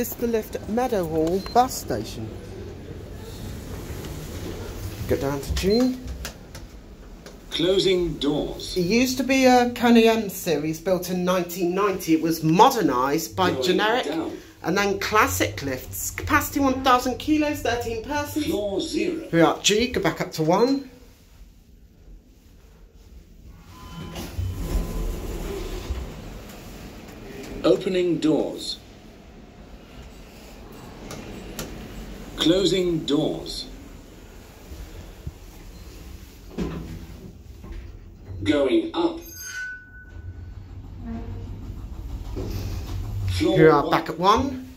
This is the lift at Meadowhall bus station. Go down to G. Closing doors. It used to be a Kone M series built in 1990. It was modernised by Going generic down. and then classic lifts. Capacity 1,000 kilos, 13 persons. Floor zero. We're at G, go back up to 1. Opening doors. Closing doors. Going up. Floor Here are back at 1.